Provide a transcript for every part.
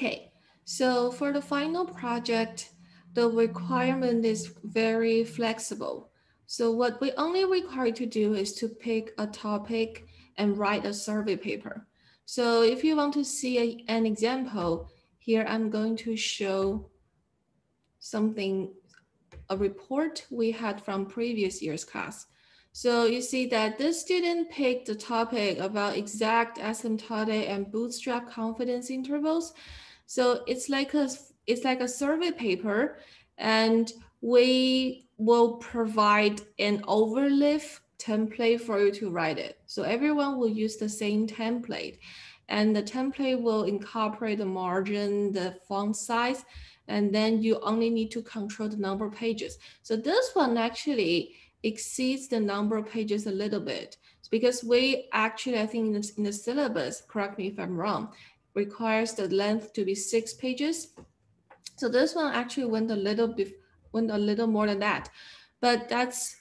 Okay, so for the final project, the requirement is very flexible. So what we only require to do is to pick a topic and write a survey paper. So if you want to see a, an example, here I'm going to show something, a report we had from previous year's class. So you see that this student picked the topic about exact asymptotic and bootstrap confidence intervals. So it's like a it's like a survey paper, and we will provide an overleaf template for you to write it. So everyone will use the same template, and the template will incorporate the margin, the font size, and then you only need to control the number of pages. So this one actually exceeds the number of pages a little bit because we actually, I think in the, in the syllabus, correct me if I'm wrong, requires the length to be six pages. So this one actually went a little bit, went a little more than that, but that's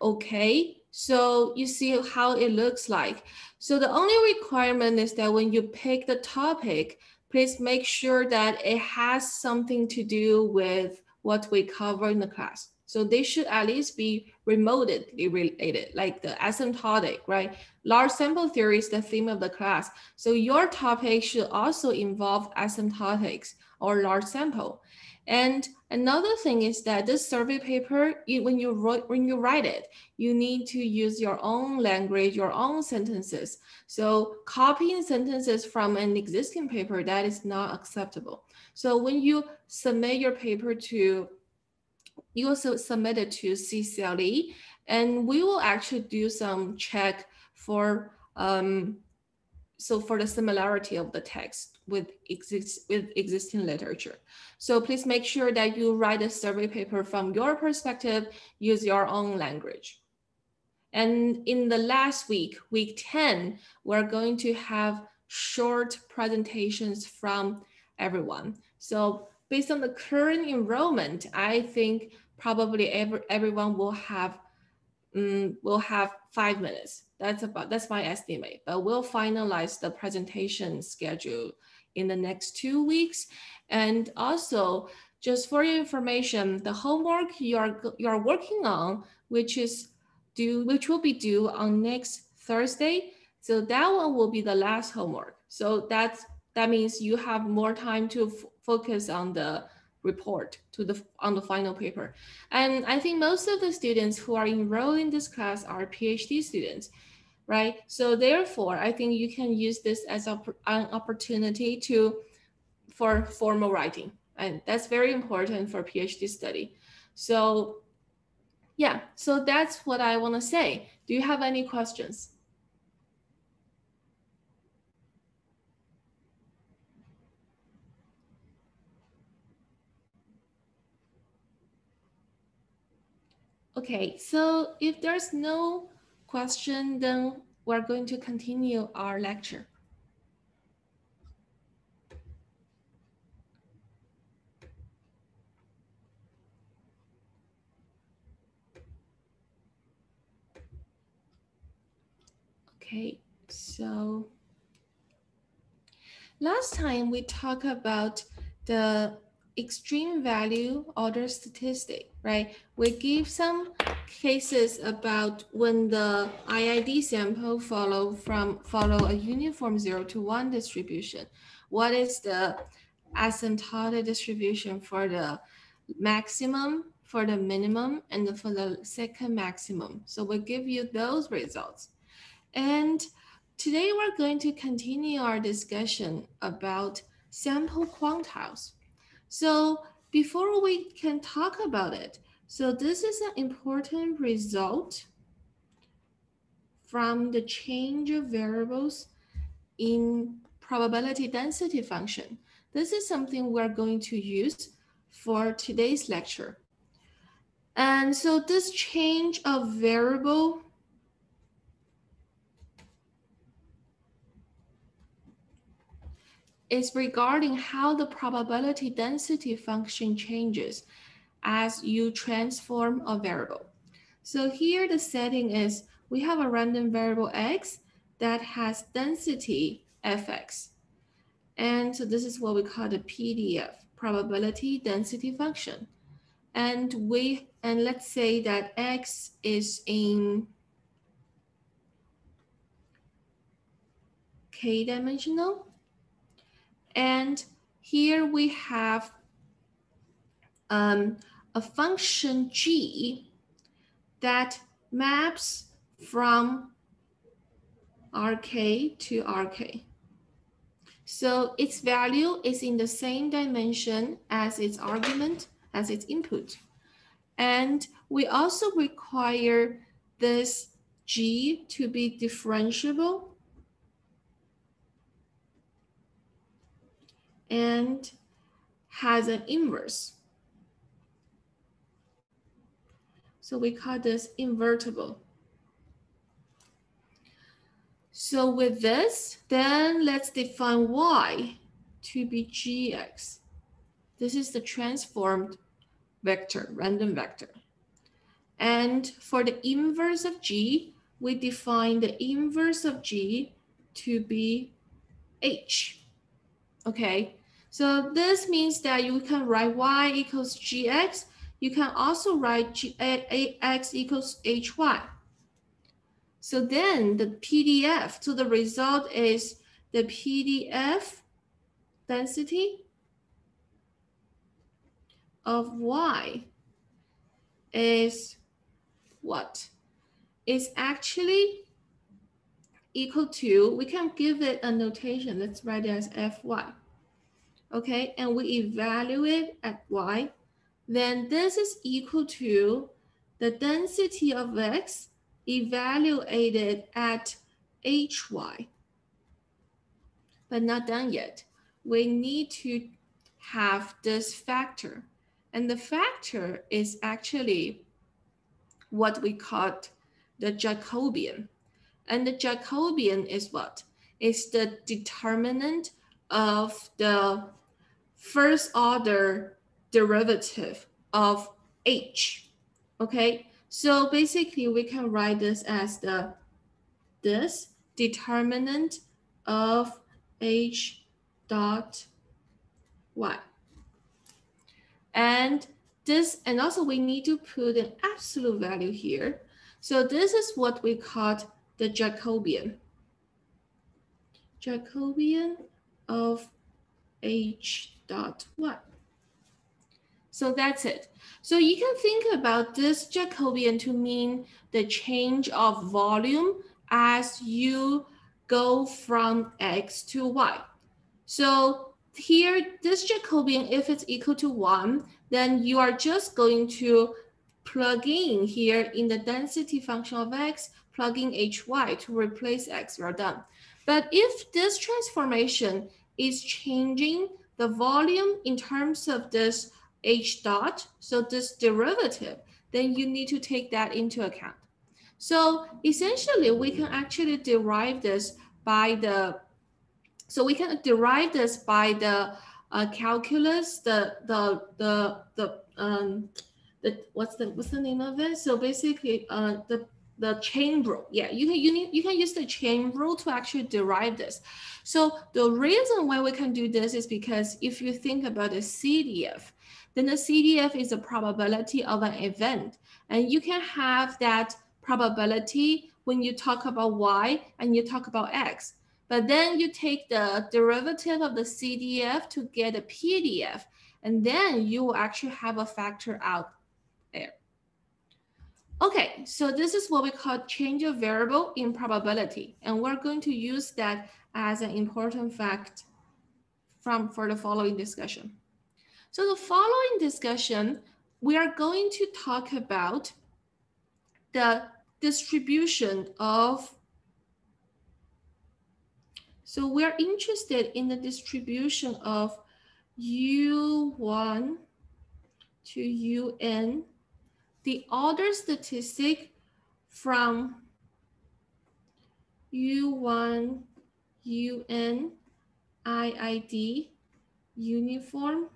okay. So you see how it looks like. So the only requirement is that when you pick the topic, please make sure that it has something to do with what we cover in the class. So they should at least be remotely related, like the asymptotic, right? Large sample theory is the theme of the class. So your topic should also involve asymptotics or large sample. And another thing is that this survey paper, when you write, when you write it, you need to use your own language, your own sentences. So copying sentences from an existing paper that is not acceptable. So when you submit your paper to you also submit it to CCLE, and we will actually do some check for um, so for the similarity of the text with exist with existing literature. So please make sure that you write a survey paper from your perspective, use your own language. And in the last week, week 10, we're going to have short presentations from everyone. So based on the current enrollment, I think probably every, everyone will have um, will have five minutes. That's about that's my estimate. But we'll finalize the presentation schedule in the next two weeks. And also, just for your information, the homework you're you're working on, which is due, which will be due on next Thursday. So that one will be the last homework. So that's that means you have more time to focus on the report to the on the final paper. And I think most of the students who are enrolled in this class are PhD students, right? So therefore, I think you can use this as a, an opportunity to for formal writing. And that's very important for PhD study. So yeah, so that's what I want to say. Do you have any questions? Okay, so if there's no question, then we're going to continue our lecture. Okay, so last time we talked about the extreme value order statistic, right? We give some cases about when the IID sample follow from follow a uniform zero to one distribution. What is the asymptotic distribution for the maximum, for the minimum, and for the second maximum? So we give you those results. And today we're going to continue our discussion about sample quantiles. So before we can talk about it, so this is an important result from the change of variables in probability density function. This is something we're going to use for today's lecture. And so this change of variable is regarding how the probability density function changes as you transform a variable. So here the setting is we have a random variable x that has density fx. And so this is what we call the PDF, probability density function. And we, and let's say that X is in K dimensional. And here we have um, a function G that maps from RK to RK. So its value is in the same dimension as its argument, as its input. And we also require this G to be differentiable and has an inverse. So we call this invertible. So with this, then let's define y to be gx. This is the transformed vector, random vector. And for the inverse of g, we define the inverse of g to be h. Okay, so this means that you can write y equals gx. You can also write g, a, x equals hy. So then the PDF, so the result is the PDF density of y is what? Is actually equal to, we can give it a notation, let's write it as fy. Okay, and we evaluate at y, then this is equal to the density of x evaluated at hy, but not done yet. We need to have this factor. And the factor is actually what we call the Jacobian. And the Jacobian is what? Is the determinant of the first order derivative of h. Okay, so basically we can write this as the this determinant of h dot y. And this, and also we need to put an absolute value here. So this is what we call the Jacobian. Jacobian of h dot y. So that's it. So you can think about this Jacobian to mean the change of volume as you go from x to y. So here, this Jacobian, if it's equal to one, then you are just going to plug in here in the density function of x, plug in hy to replace x, you're done. But if this transformation is changing the volume in terms of this h dot, so this derivative, then you need to take that into account. So essentially, we can actually derive this by the, so we can derive this by the uh, calculus, the, the, the, the, um, the, what's the, what's the name of it? So basically, uh, the the chain rule. Yeah, you can you need you can use the chain rule to actually derive this. So the reason why we can do this is because if you think about the CDF, then the CDF is a probability of an event. And you can have that probability when you talk about Y and you talk about X. But then you take the derivative of the CDF to get a PDF, and then you will actually have a factor out there. Okay, so this is what we call change of variable in probability. And we're going to use that as an important fact from for the following discussion. So the following discussion, we are going to talk about the distribution of, so we're interested in the distribution of U1 to UN, the order statistic from U1, UN, IID, uniform,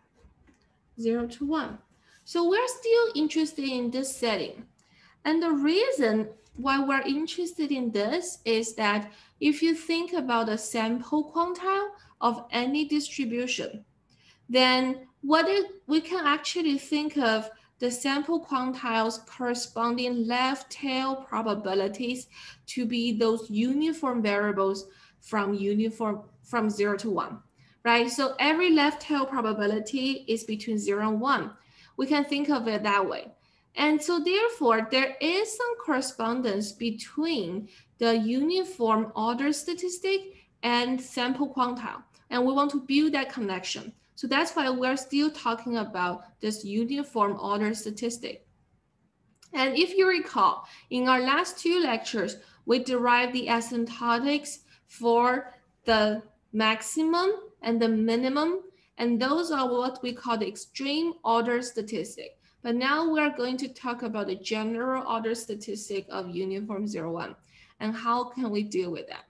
0 to 1. So we're still interested in this setting. And the reason why we're interested in this is that if you think about a sample quantile of any distribution, then what it, we can actually think of the sample quantiles corresponding left tail probabilities to be those uniform variables from uniform from zero to one, right? So every left tail probability is between zero and one. We can think of it that way. And so therefore, there is some correspondence between the uniform order statistic and sample quantile. And we want to build that connection. So that's why we're still talking about this uniform order statistic. And if you recall, in our last two lectures, we derived the asymptotics for the maximum and the minimum. And those are what we call the extreme order statistic. But now we're going to talk about the general order statistic of uniform zero one and how can we deal with that.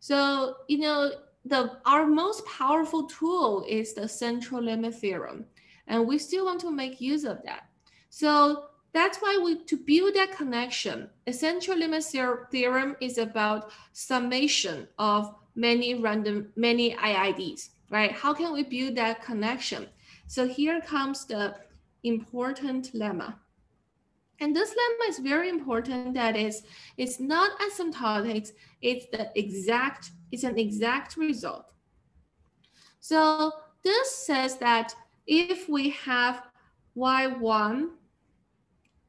So, you know, the our most powerful tool is the central limit theorem, and we still want to make use of that. So that's why we to build that connection, a central limit theorem is about summation of many random many IIDs, right? How can we build that connection? So here comes the important lemma. And this lemma is very important that is, it's not asymptotics, it's the exact, it's an exact result. So this says that if we have y1,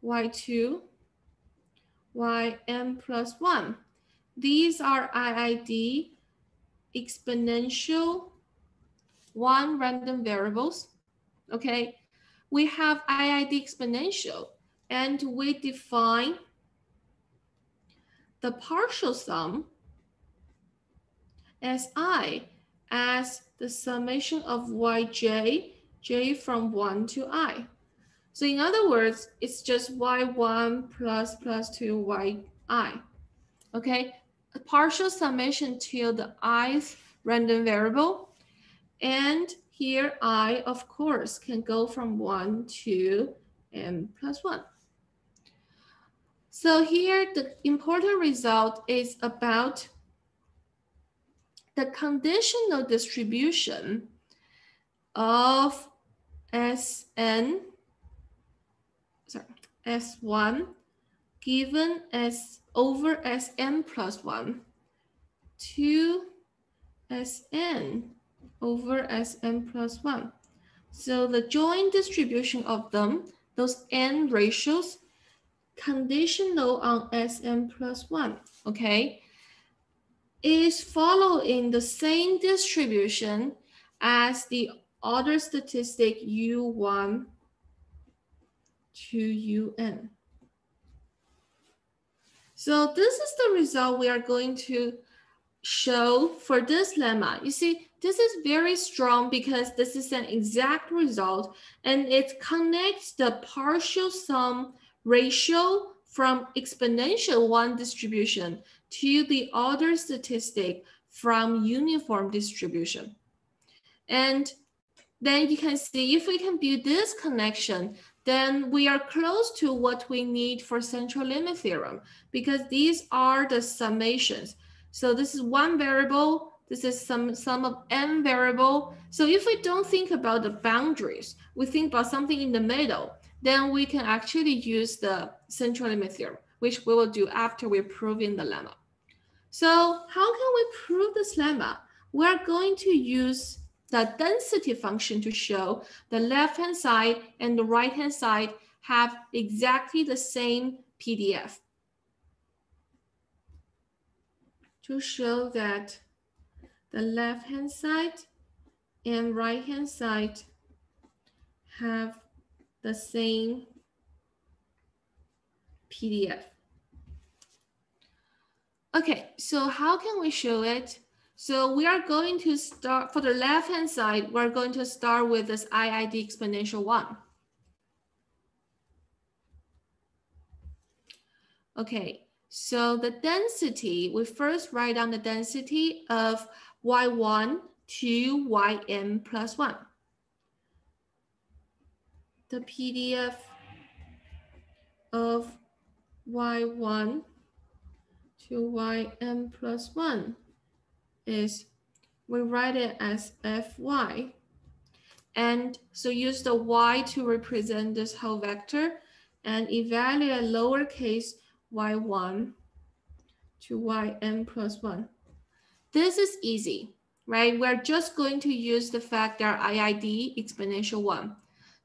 y2, yn plus 1, these are IID exponential one random variables, okay? we have IID exponential and we define the partial sum as i as the summation of yj, j from 1 to i. So in other words, it's just y1 plus plus 2 yi. Okay, a partial summation till the ith random variable. And here, I, of course, can go from 1 to n plus 1. So here, the important result is about the conditional distribution of Sn, sorry, S1 given as over Sn plus 1 to Sn over Sn plus 1. So the joint distribution of them, those n ratios, conditional on Sn plus 1, okay, is following the same distribution as the order statistic U1 to Un. So this is the result we are going to show for this lemma. You see, this is very strong because this is an exact result and it connects the partial sum ratio from exponential one distribution to the order statistic from uniform distribution. And then you can see if we can build this connection, then we are close to what we need for central limit theorem because these are the summations. So this is one variable this is some sum of n variable. So if we don't think about the boundaries, we think about something in the middle, then we can actually use the central limit theorem, which we will do after we're proving the lemma. So how can we prove this lemma? We're going to use the density function to show the left-hand side and the right-hand side have exactly the same PDF. To show that the left hand side and right hand side have the same PDF. Okay, so how can we show it? So we are going to start, for the left hand side, we're going to start with this IID exponential one. Okay, so the density, we first write down the density of y1 to yn plus 1. The PDF of y1 to yn plus 1 is we write it as fy. And so use the y to represent this whole vector and evaluate lowercase y1 to yn plus 1. This is easy, right? We're just going to use the fact that IID exponential 1.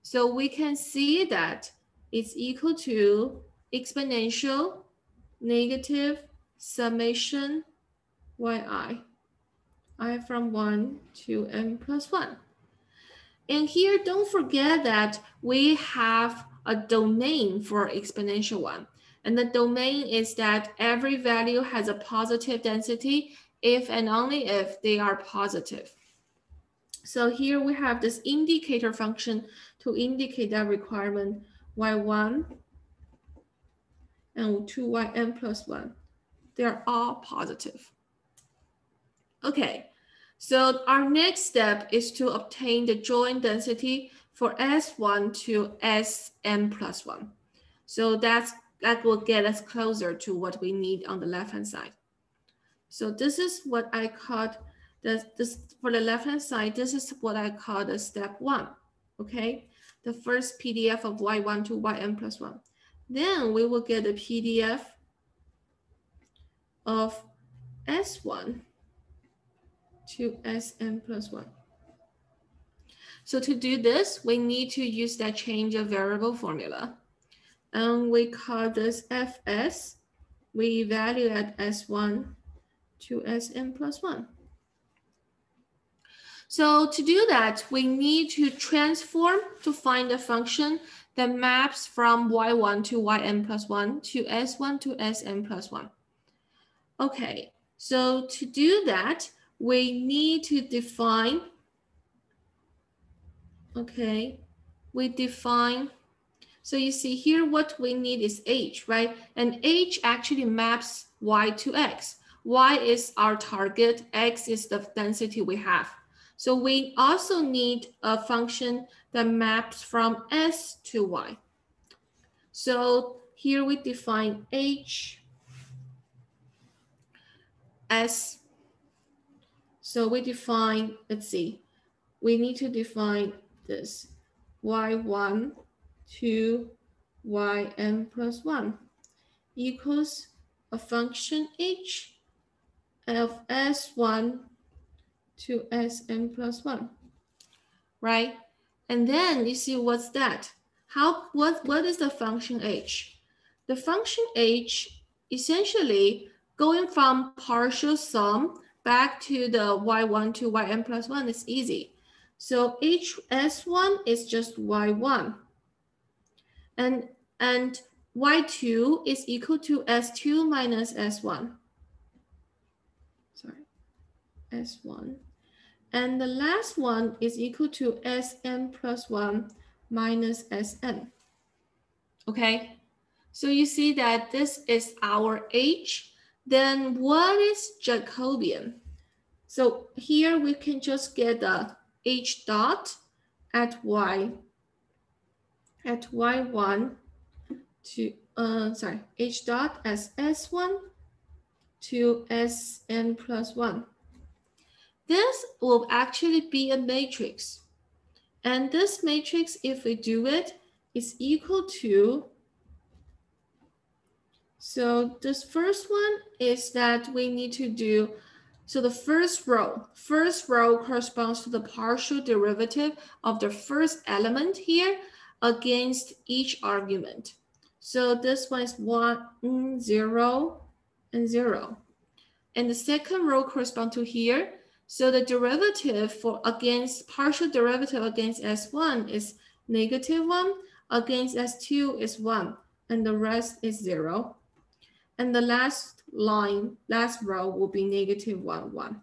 So we can see that it's equal to exponential negative summation yi i from 1 to n plus 1. And here, don't forget that we have a domain for exponential 1. And the domain is that every value has a positive density if and only if they are positive. So here we have this indicator function to indicate that requirement y1 and 2yn plus 1. They're all positive. Okay, so our next step is to obtain the joint density for S1 to Sn plus 1. So that's that will get us closer to what we need on the left-hand side. So this is what I called the, this for the left-hand side, this is what I call the step one, okay? The first PDF of y1 to yn plus one. Then we will get a PDF of S1 to Sn plus 1. So to do this, we need to use that change of variable formula. And we call this Fs. We evaluate S1 to Sn plus 1. So to do that, we need to transform to find a function that maps from y1 to yn plus 1 to s1 to sn plus 1. Okay, so to do that, we need to define, okay, we define, so you see here what we need is h, right? And h actually maps y to x. y is our target, x is the density we have. So we also need a function that maps from S to Y. So here we define H S. So we define, let's see, we need to define this y1 to yn plus 1 equals a function h of s1 to Sn plus one, right? And then you see what's that? How, what, what is the function h? The function h essentially going from partial sum back to the y1 to yn plus 1 is easy. So hs1 is just y1. And, and y2 is equal to s2 minus s1. Sorry, s1 and the last one is equal to Sn plus 1 minus Sn. Okay, so you see that this is our H. Then what is Jacobian? So here we can just get the H dot at Y at Y1 to, uh, sorry, H dot as S1 to Sn plus 1. This will actually be a matrix. And this matrix, if we do it, is equal to, so this first one is that we need to do, so the first row, first row corresponds to the partial derivative of the first element here against each argument. So this one is one, mm, zero, and zero. And the second row corresponds to here, so the derivative for against partial derivative against S1 is negative one, against S2 is one, and the rest is zero. And the last line, last row will be negative one, one.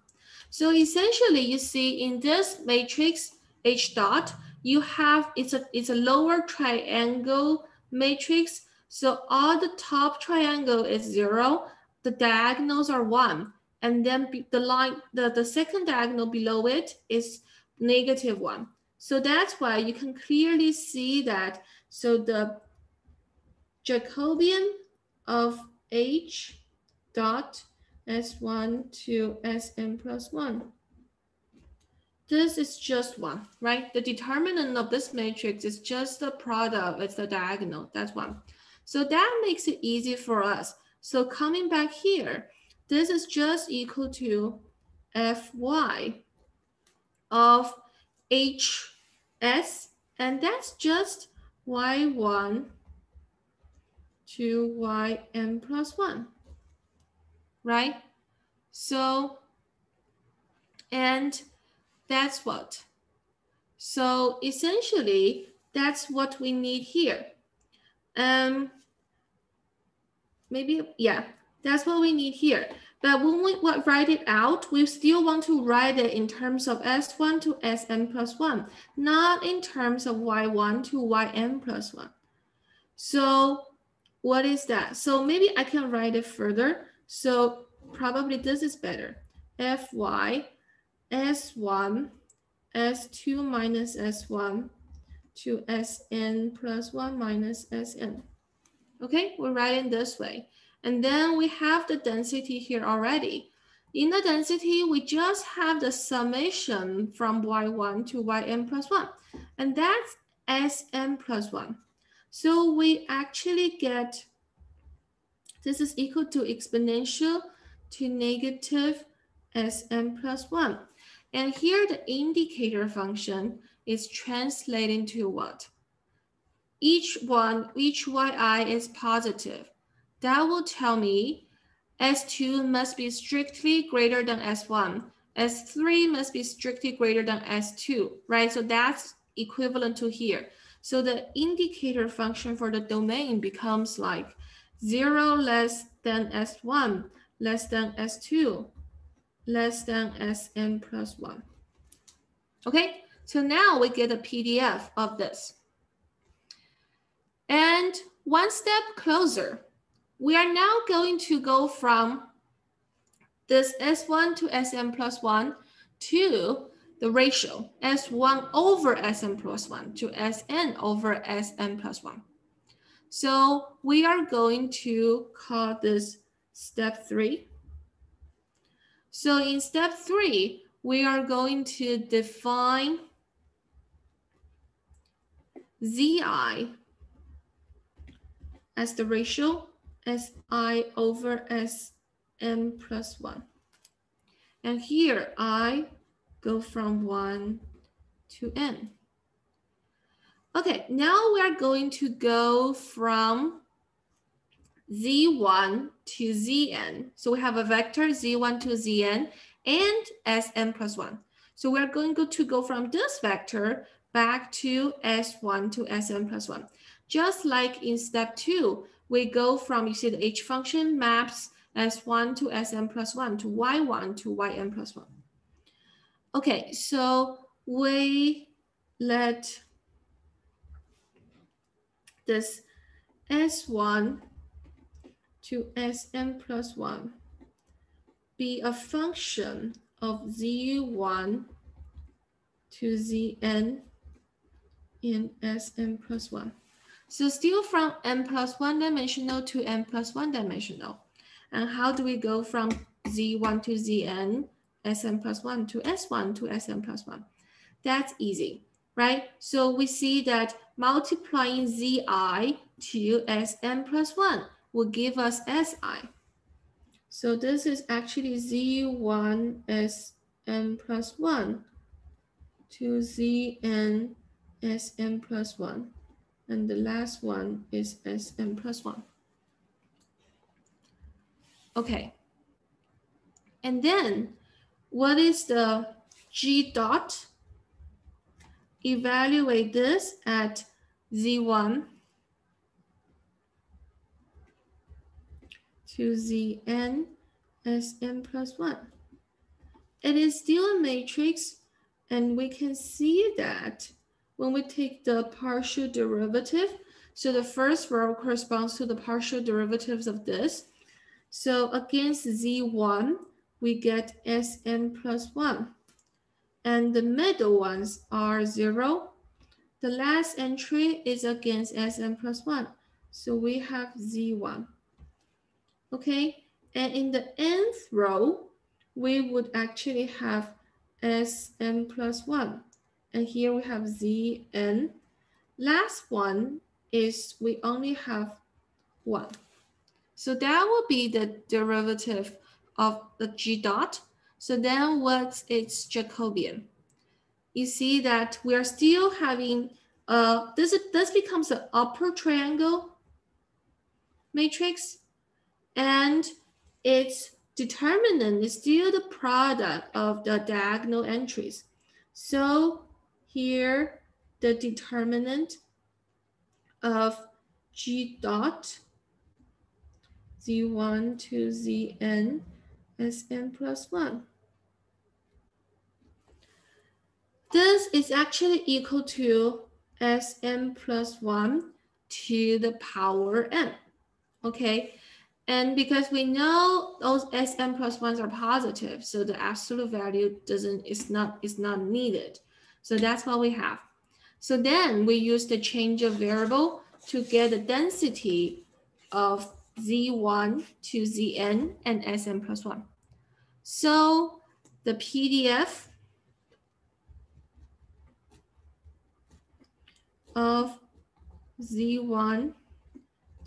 So essentially you see in this matrix H dot, you have, it's a, it's a lower triangle matrix. So all the top triangle is zero, the diagonals are one and then the line, the, the second diagonal below it is negative one. So that's why you can clearly see that. So the Jacobian of H dot S1 to Sn plus 1. This is just one, right? The determinant of this matrix is just the product, it's the diagonal, that's one. So that makes it easy for us. So coming back here, this is just equal to Fy of Hs, and that's just y1 to yn plus 1, right? So, and that's what. So essentially, that's what we need here. Um, maybe, yeah, that's what we need here. But when we write it out, we still want to write it in terms of S1 to Sn plus 1, not in terms of Y1 to Yn plus 1. So what is that? So maybe I can write it further. So probably this is better. Fy S1 S2 minus S1 to Sn plus 1 minus Sn. Okay, we're writing this way. And then we have the density here already. In the density, we just have the summation from y1 to yn plus 1. And that's Sn plus 1. So we actually get, this is equal to exponential to negative Sn plus 1. And here the indicator function is translating to what? Each one, each yi is positive that will tell me S2 must be strictly greater than S1. S3 must be strictly greater than S2, right? So that's equivalent to here. So the indicator function for the domain becomes like zero less than S1, less than S2, less than Sn plus one. Okay, so now we get a PDF of this. And one step closer, we are now going to go from this S1 to Sn plus 1 to the ratio S1 over Sn plus 1 to Sn over Sn plus 1. So we are going to call this step 3. So in step 3, we are going to define Zi as the ratio as i over s n plus 1. And here i go from 1 to n. Okay, now we are going to go from z1 to zn. So we have a vector z1 to zn and sn plus 1. So we are going to go from this vector back to s1 to sn plus 1. Just like in step 2, we go from, you see the h function maps s1 to sn plus 1 to y1 to yn plus 1. Okay, so we let this s1 to sn plus 1 be a function of z1 to zn in sn plus 1. So still from n plus one dimensional to n plus one dimensional. And how do we go from z1 to zn, sn plus one to s1 to sn plus one? That's easy, right? So we see that multiplying zi to sn plus one will give us si. So this is actually z1 sn plus 1 to zn sn plus 1. And the last one is Sn plus one. Okay. And then what is the G dot? Evaluate this at Z1 to Zn Sn plus one. It is still a matrix and we can see that when we take the partial derivative, so the first row corresponds to the partial derivatives of this. So against z1, we get sn plus 1. And the middle ones are 0. The last entry is against sn plus 1. So we have z1. Okay, And in the nth row, we would actually have Sn plus 1. And here we have Zn. Last one is we only have 1. So that will be the derivative of the G dot. So then what's its Jacobian? You see that we are still having, uh, this, this becomes an upper triangle matrix and its determinant is still the product of the diagonal entries. So here, the determinant of G dot Z1 to Zn Sn plus 1. This is actually equal to Sn plus 1 to the power n. Okay, and because we know those Sn plus 1s are positive, so the absolute value doesn't is not is not needed. So that's what we have. So then we use the change of variable to get the density of Z1 to Zn and Sn plus 1. So the PDF of Z1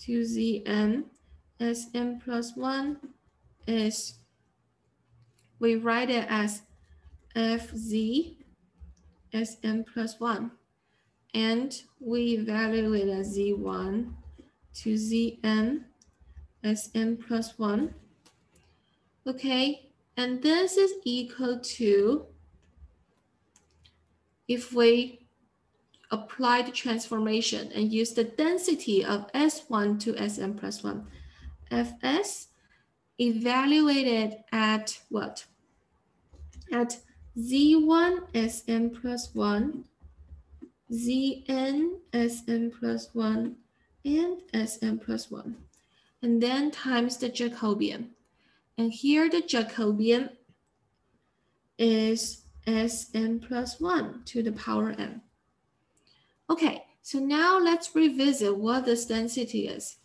to Zn Sn plus 1 is, we write it as Fz Sn plus 1. And we evaluate as Z1 to Zn Sn plus 1. Okay, and this is equal to, if we apply the transformation and use the density of S1 to Sn plus 1, Fs evaluated at what? At Z1 Sn plus 1, Zn Sn plus 1, and Sn plus 1 and then times the Jacobian. And here the Jacobian is Sn plus 1 to the power n. Okay, so now let's revisit what this density is.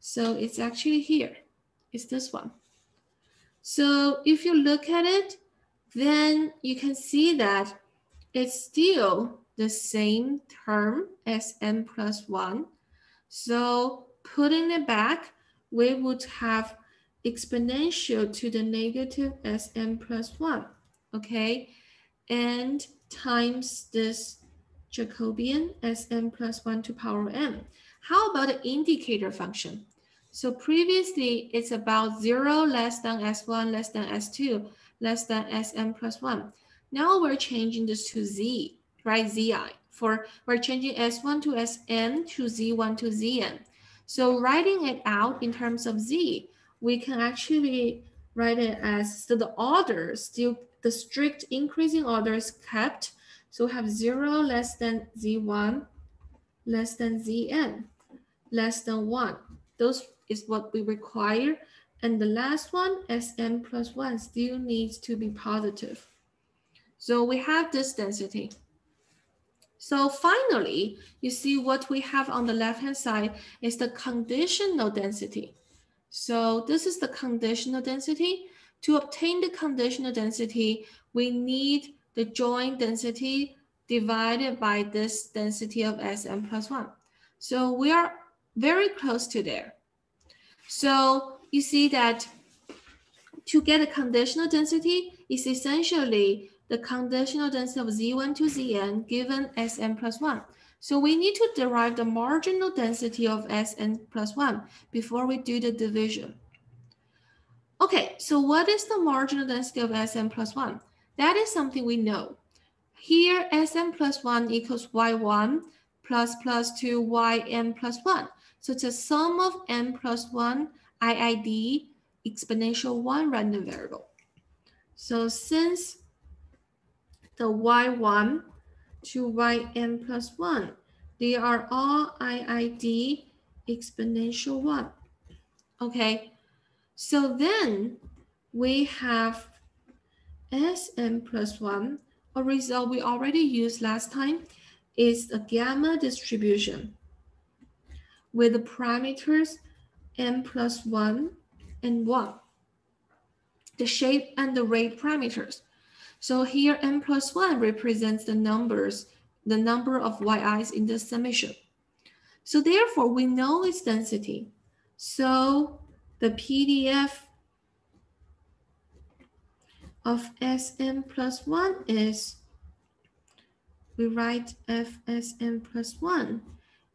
So it's actually here. It's this one. So if you look at it, then you can see that it's still the same term as n plus 1. So putting it back, we would have exponential to the negative Sn plus 1, okay? And times this Jacobian Sn plus 1 to power n. How about the indicator function? So previously, it's about 0 less than S1 less than S2 less than Sn plus 1. Now we're changing this to Z, right? Zi. For we're changing S1 to Sn to Z1 to Zn. So writing it out in terms of z, we can actually write it as so the order still the strict increasing order is kept. So we have zero less than z1, less than zn, less than one. Those is what we require. And the last one, Sn plus one, still needs to be positive. So we have this density. So finally, you see what we have on the left-hand side is the conditional density. So this is the conditional density. To obtain the conditional density, we need the joint density divided by this density of Sn plus 1. So we are very close to there. So you see that to get a conditional density is essentially the conditional density of Z1 to Zn given Sn plus 1. So we need to derive the marginal density of Sn plus 1 before we do the division. Okay, so what is the marginal density of Sn plus 1? That is something we know. Here, Sn plus 1 equals y1 plus plus 2 yn plus 1. So it's a sum of n plus 1 IID exponential 1 random variable. So since the y1 to yn plus 1. They are all IID exponential 1. Okay, so then we have Sn plus 1, a result we already used last time is a gamma distribution with the parameters n plus 1 and 1. the shape and the rate parameters. So here n plus one represents the numbers, the number of yi's in the summation. So therefore we know its density. So the PDF of Sn plus one is, we write Fsn plus one,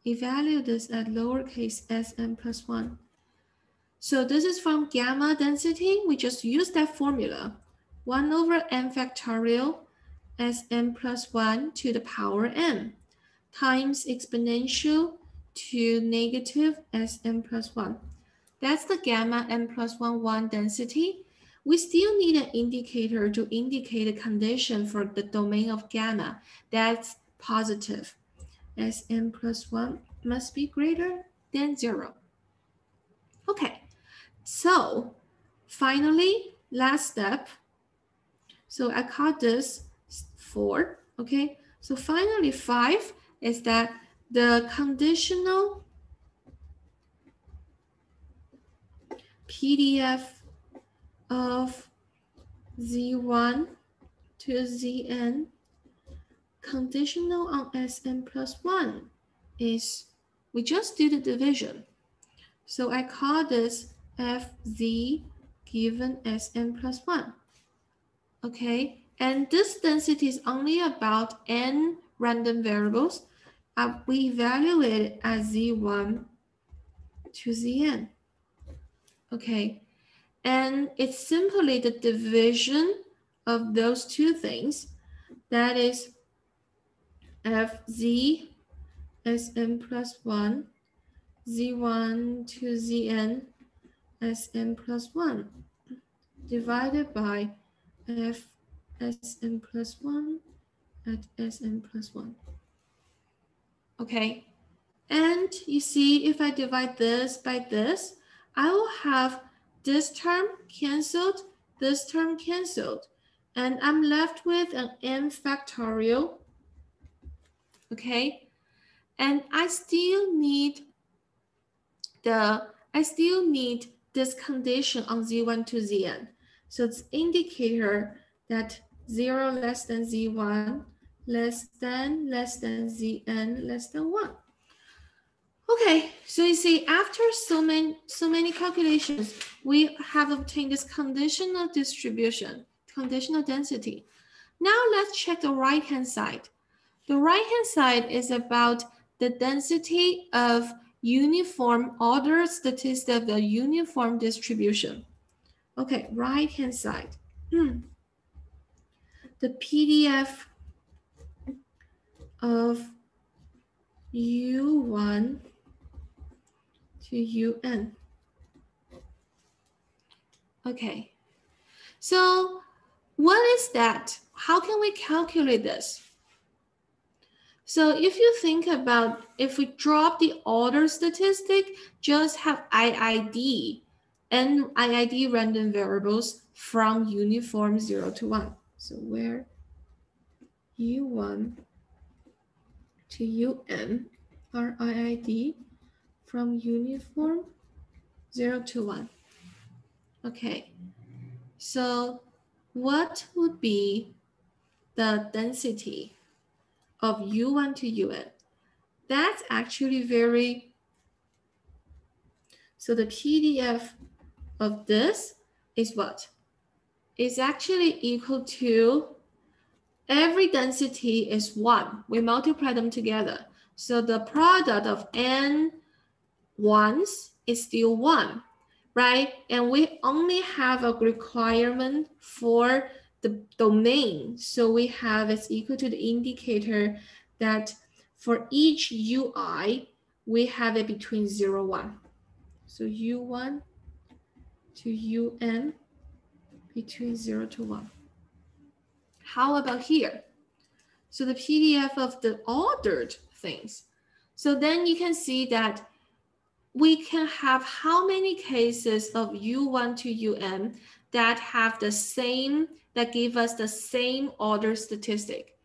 evaluate this at lowercase sn plus one. So this is from gamma density. We just use that formula. 1 over n factorial Sn plus 1 to the power n times exponential to negative Sn plus 1. That's the gamma n plus 1, 1 density. We still need an indicator to indicate a condition for the domain of gamma that's positive. Sn plus 1 must be greater than 0. Okay, so finally, last step. So I call this four, okay? So finally five is that the conditional PDF of Z1 to Zn conditional on Sn plus 1 is we just do the division. So I call this fz given Sn plus 1. Okay, and this density is only about n random variables. Uh, we evaluate it as z1 to zn. Okay, and it's simply the division of those two things. That is fz Sn plus 1, z1 to zn Sn plus 1 divided by f Sn plus 1 at Sn plus 1. Okay, and you see if I divide this by this, I will have this term canceled, this term canceled, and I'm left with an n factorial okay? And I still need the, I still need this condition on Z1 to Zn. So it's indicator that zero less than Z1, less than, less than Zn, less than one. Okay, so you see, after so many, so many calculations, we have obtained this conditional distribution, conditional density. Now let's check the right-hand side. The right-hand side is about the density of uniform order statistic of the uniform distribution. Okay, right-hand side. Hmm. The PDF of U1 to UN. Okay, so what is that? How can we calculate this? So if you think about if we drop the order statistic, just have IID and IID random variables from uniform 0 to 1. So where U1 to UN are IID from uniform 0 to 1. Okay, so what would be the density of U1 to UN. That's actually very, so the PDF of this is what? Is actually equal to every density is one. We multiply them together. So the product of n ones is still one, right? And we only have a requirement for the domain. So we have it's equal to the indicator that for each UI, we have it between 0, 1. So U1 to UN between 0 to 1. How about here? So the PDF of the ordered things. So then you can see that we can have how many cases of U1 to UN that have the same that give us the same order statistic.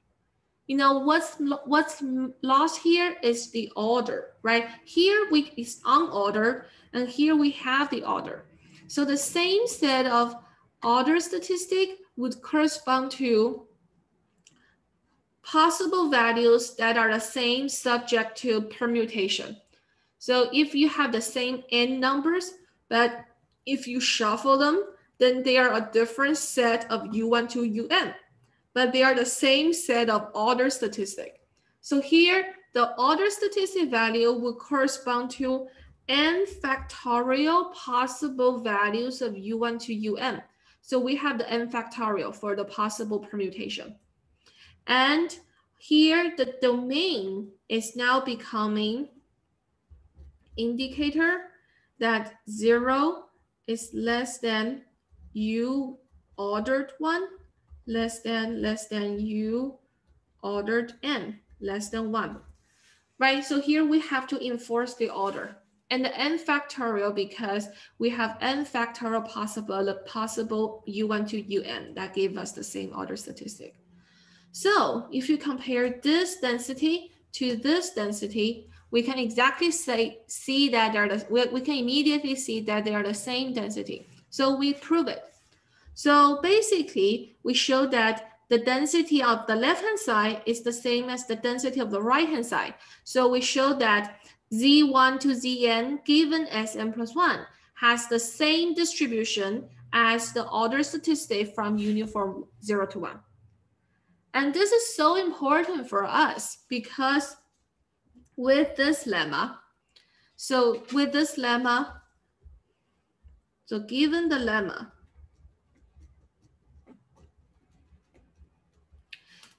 You know, what's, what's lost here is the order, right? Here we is unordered and here we have the order. So the same set of order statistic would correspond to possible values that are the same subject to permutation. So if you have the same n numbers, but if you shuffle them, then they are a different set of U1 to UN, but they are the same set of order statistic. So here, the order statistic value will correspond to n factorial possible values of U1 to UN. So we have the n factorial for the possible permutation. And here the domain is now becoming indicator that zero is less than u ordered one, less than, less than you ordered n, less than one, right? So here we have to enforce the order and the n factorial because we have n factorial possible, possible u1 to un that gave us the same order statistic. So if you compare this density to this density, we can exactly say see that they're the, we, we can immediately see that they are the same density. So we prove it. So basically, we show that the density of the left-hand side is the same as the density of the right-hand side. So we show that Z1 to Zn given Sn plus 1 has the same distribution as the order statistic from uniform 0 to 1. And this is so important for us because with this lemma, so with this lemma, so given the lemma,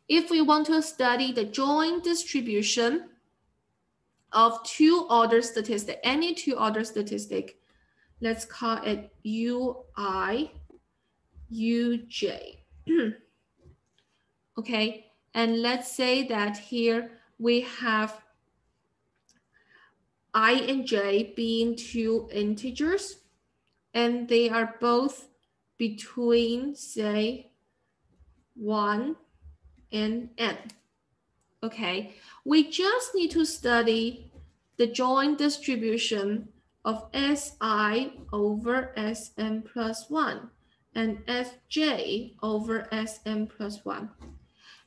if we want to study the joint distribution of two order statistic, any two order statistic, let's call it UI, UJ. okay, and let's say that here we have i and j being two integers, and they are both between, say, 1 and n. Okay, we just need to study the joint distribution of Si over Sn plus 1 and Sj over Sn plus 1.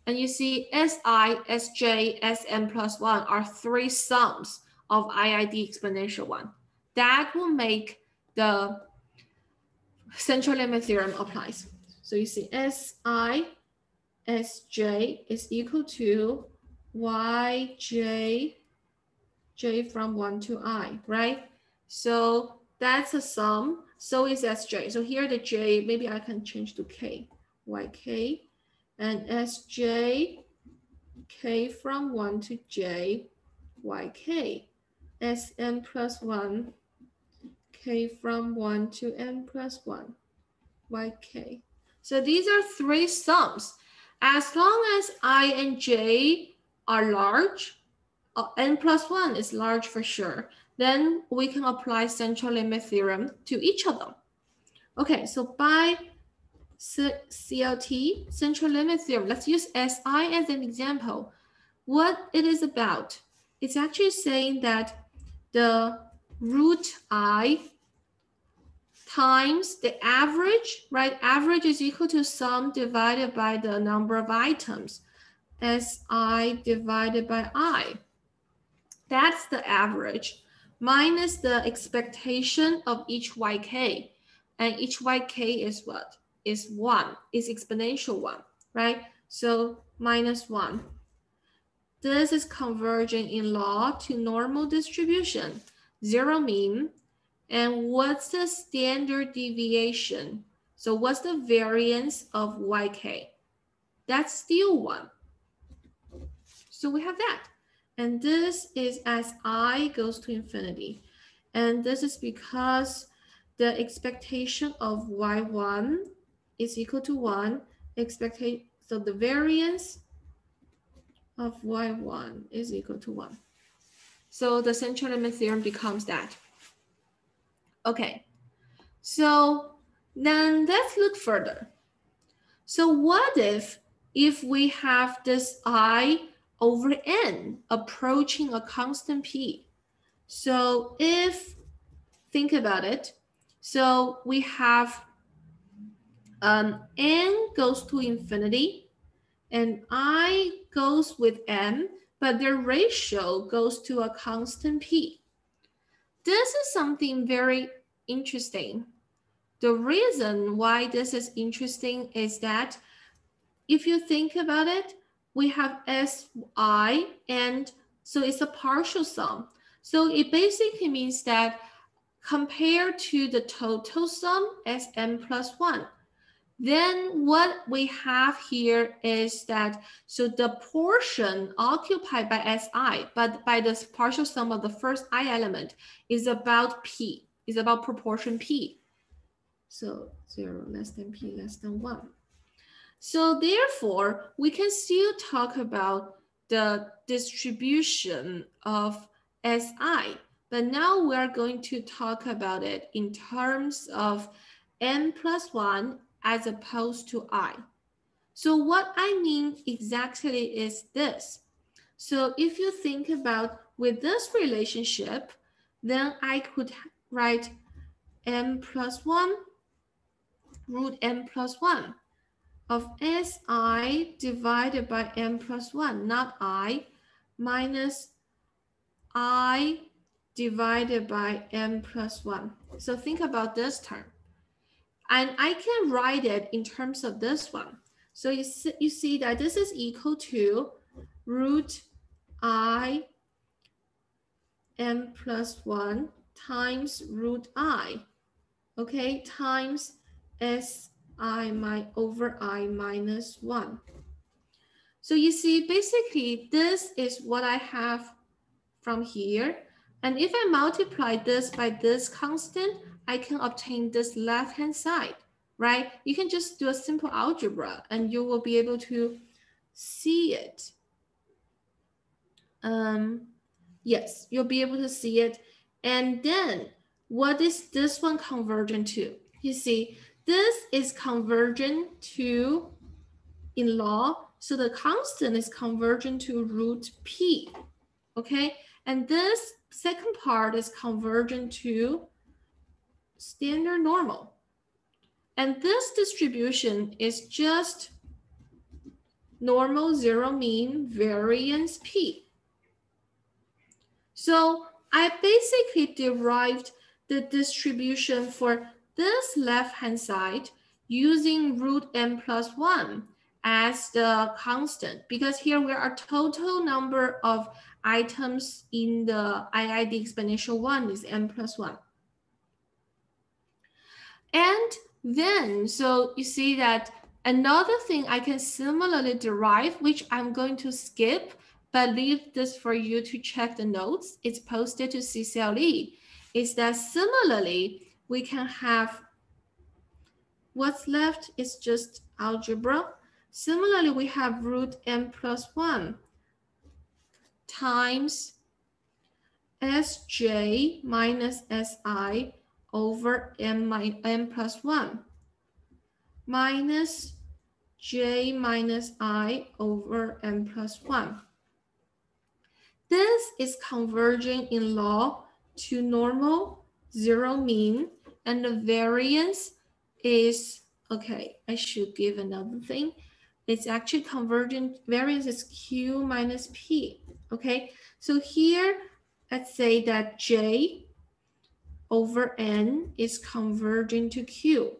And you see Si, Sj, Sn plus 1 are three sums of IID exponential 1. That will make the central limit theorem applies. So you see Si, Sj is equal to Yj, j from 1 to i, right? So that's a sum. So is Sj. So here the j, maybe I can change to k, yk, and Sj, k from 1 to j, yk, Sn plus 1, k from 1 to n plus 1, yk. So these are three sums. As long as i and j are large, uh, n plus 1 is large for sure, then we can apply central limit theorem to each of them. Okay, so by CLT, central limit theorem, let's use SI as an example. What it is about, it's actually saying that the root I times the average, right? Average is equal to sum divided by the number of items. Si divided by I. That's the average minus the expectation of each yk. And each yk is what? Is 1, is exponential 1, right? So minus 1. This is converging in law to normal distribution, zero mean. And what's the standard deviation? So what's the variance of yk? That's still 1. So we have that. And this is as i goes to infinity. And this is because the expectation of y1 is equal to 1. Expectation, so the variance of y1 is equal to 1. So the central limit theorem becomes that. Okay, so then let's look further. So what if, if we have this i over n approaching a constant p. So if, think about it, so we have um, n goes to infinity and i goes with m, but their ratio goes to a constant p. This is something very interesting. The reason why this is interesting is that if you think about it, we have SI and so it's a partial sum. So it basically means that compared to the total sum Sm plus one, then what we have here is that, so the portion occupied by Si, but by the partial sum of the first I element is about P, is about proportion P. So zero less than P less than one. So therefore, we can still talk about the distribution of Si, but now we're going to talk about it in terms of n plus one as opposed to I. So what I mean exactly is this. So if you think about with this relationship, then I could write m plus 1 root m plus 1 of si divided by m plus 1, not i, minus i divided by m plus 1. So think about this term. And I can write it in terms of this one. So you see, you see that this is equal to root i m plus 1 times root i, okay, times s i my over i minus 1. So you see, basically, this is what I have from here. And if I multiply this by this constant, I can obtain this left-hand side, right? You can just do a simple algebra and you will be able to see it. Um, yes, you'll be able to see it. And then what is this one convergent to? You see, this is convergent to, in law, so the constant is convergent to root P, okay? And this second part is convergent to standard normal. And this distribution is just normal zero mean variance P. So I basically derived the distribution for this left-hand side using root n plus one as the constant because here we are total number of items in the IID exponential one is n plus one. And then, so you see that another thing I can similarly derive, which I'm going to skip, but leave this for you to check the notes. It's posted to CCLE. Is that similarly, we can have what's left is just algebra. Similarly, we have root n plus 1 times sj minus si over m, m plus 1 minus j minus i over m plus 1. This is converging in law to normal, zero mean, and the variance is, okay, I should give another thing. It's actually convergent, variance is q minus p, okay? So here, let's say that j over n is converging to q.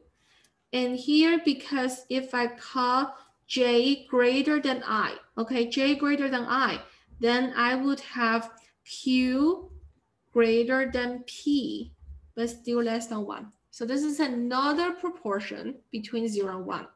And here, because if I call j greater than i, okay, j greater than i, then I would have q greater than p, but still less than 1. So this is another proportion between 0 and 1.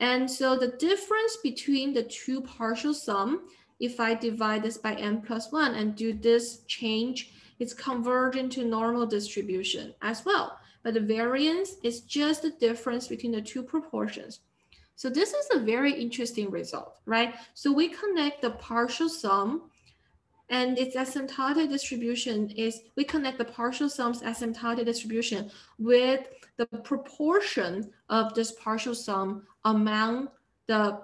And so the difference between the two partial sum, if I divide this by n plus 1 and do this change it's converging to normal distribution as well. But the variance is just the difference between the two proportions. So this is a very interesting result, right? So we connect the partial sum and its asymptotic distribution is, we connect the partial sum's asymptotic distribution with the proportion of this partial sum among the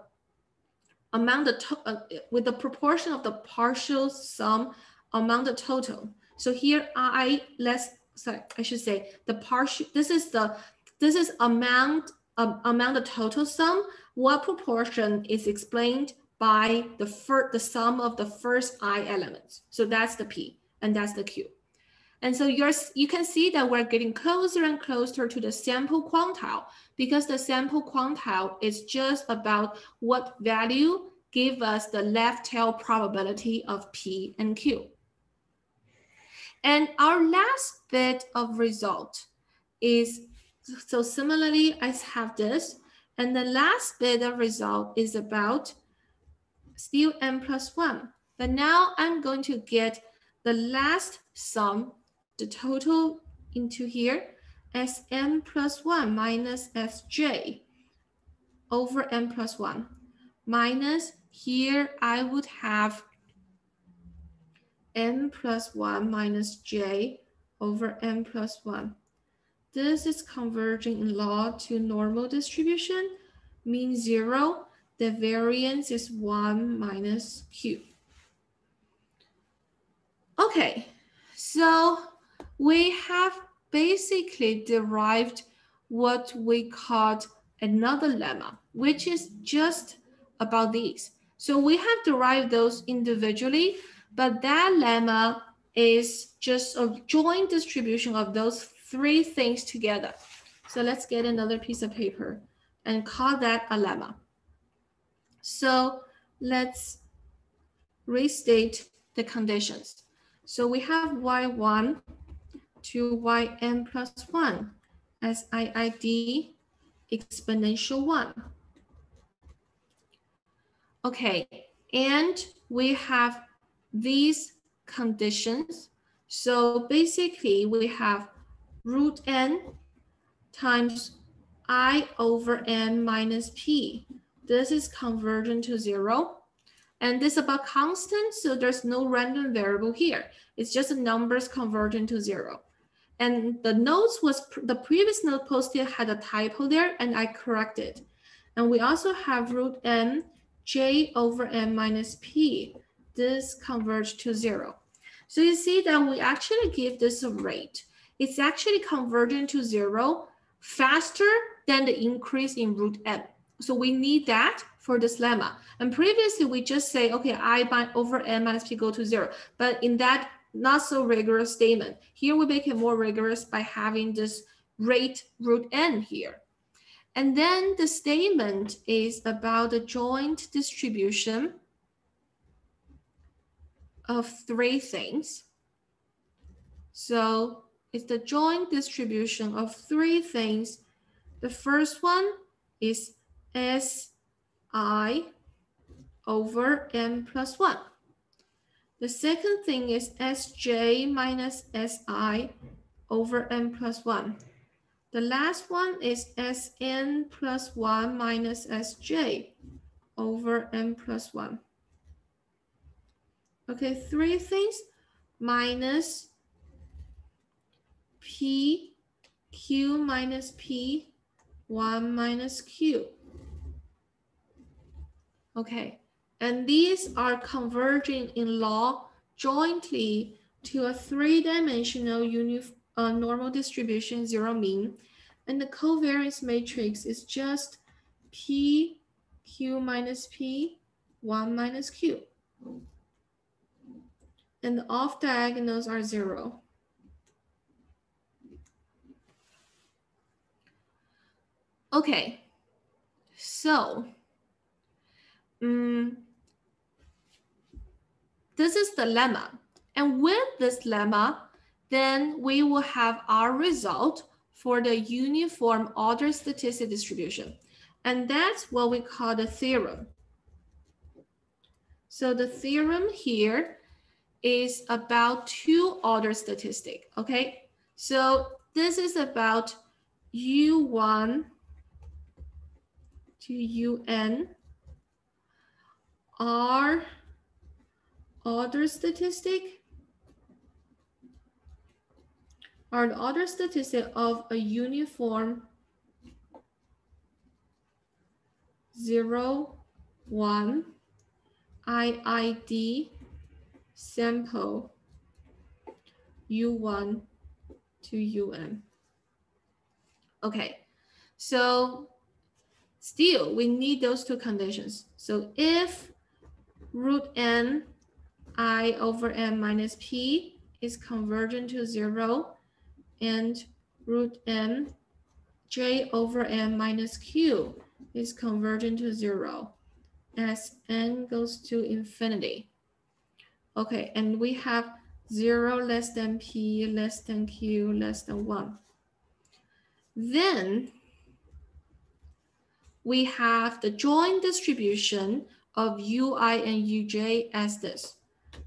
among the uh, with the proportion of the partial sum among the total. So here I less sorry, I should say the partial this is the this is amount um, among the total sum, what proportion is explained by the first the sum of the first i elements. So that's the p and that's the q. And so you're, you can see that we're getting closer and closer to the sample quantile because the sample quantile is just about what value give us the left tail probability of P and Q. And our last bit of result is, so similarly, I have this, and the last bit of result is about still n plus one. But now I'm going to get the last sum, the total into here, as n plus one minus sj over n plus one minus here I would have n plus 1 minus j over n plus 1. This is converging in law to normal distribution, mean 0. The variance is 1 minus q. Okay, so we have basically derived what we called another lemma, which is just about these. So we have derived those individually, but that lemma is just a joint distribution of those three things together. So let's get another piece of paper and call that a lemma. So let's restate the conditions. So we have y1 to yn plus 1 as IID exponential 1. Okay, and we have these conditions. So basically we have root n times i over n minus p. This is convergent to zero. And this is about constant, so there's no random variable here. It's just a numbers convergent to zero. And the notes was, the previous note posted had a typo there and I corrected. And we also have root n j over n minus p. This converges to zero. So you see that we actually give this a rate. It's actually converging to zero faster than the increase in root n. So we need that for this lemma. And previously we just say, okay, i by over n minus p go to zero. But in that not so rigorous statement, here we make it more rigorous by having this rate root n here. And then the statement is about the joint distribution of three things. So it's the joint distribution of three things. The first one is Si over n plus 1. The second thing is Sj minus Si over n plus 1. The last one is Sn plus 1 minus Sj over n plus 1. Okay, three things minus P, Q minus P, 1 minus Q. Okay, and these are converging in law jointly to a three-dimensional uniform uh, normal distribution, zero mean. And the covariance matrix is just P, Q minus P, 1 minus Q. And the off diagonals are zero. Okay, so um, this is the lemma. And with this lemma, then we will have our result for the uniform order statistic distribution. And that's what we call the theorem. So the theorem here is about two order statistic, okay? So this is about U1 to UN R order statistic are the order statistic of a uniform zero, one, IID sample U1 to UN. Okay, so still we need those two conditions. So if root n i over n minus p is convergent to zero and root n j over n minus q is convergent to zero as n goes to infinity. Okay, and we have zero less than p less than q less than one. Then we have the joint distribution of ui and uj as this.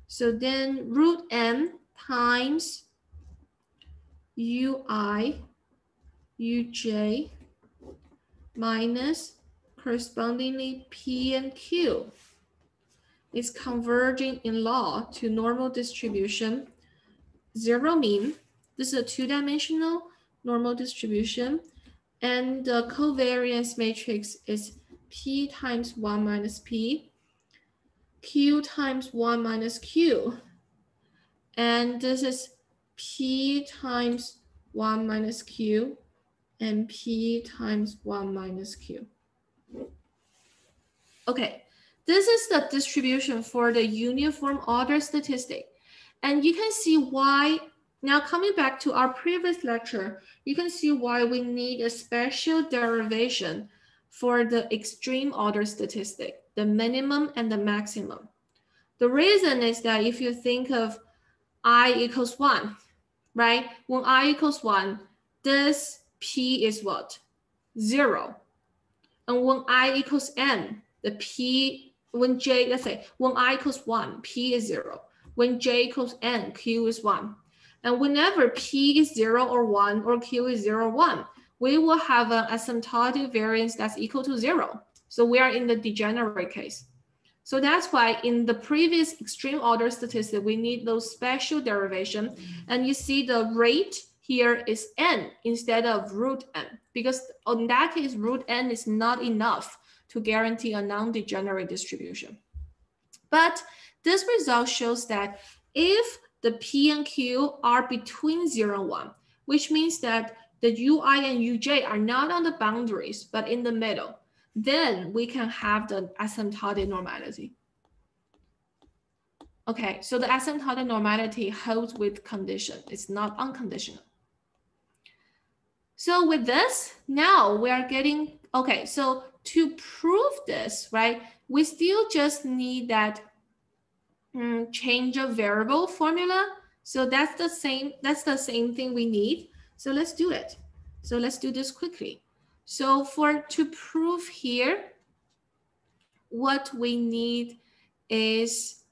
So then root n times ui uj minus correspondingly p and q is converging in law to normal distribution. Zero mean, this is a two-dimensional normal distribution. And the covariance matrix is P times 1 minus P, Q times 1 minus Q. And this is P times 1 minus Q and P times 1 minus Q. Okay, this is the distribution for the uniform order statistic. And you can see why, now coming back to our previous lecture, you can see why we need a special derivation for the extreme order statistic, the minimum and the maximum. The reason is that if you think of i equals one, right? When i equals one, this p is what? Zero. And when i equals n, the p, when j, let's say, when i equals one, p is zero. When j equals n, q is one. And whenever p is zero or one or q is zero or one, we will have an asymptotic variance that's equal to zero. So we are in the degenerate case. So that's why in the previous extreme order statistic, we need those special derivation. And you see the rate here is n instead of root n, because in that case, root n is not enough to guarantee a non-degenerate distribution. But this result shows that if the P and Q are between zero and one, which means that the UI and UJ are not on the boundaries, but in the middle, then we can have the asymptotic normality. Okay, so the asymptotic normality holds with condition. It's not unconditional. So with this, now we are getting, okay, so to prove this, right, we still just need that um, change of variable formula. So that's the same, that's the same thing we need. So let's do it. So let's do this quickly. So for to prove here, what we need is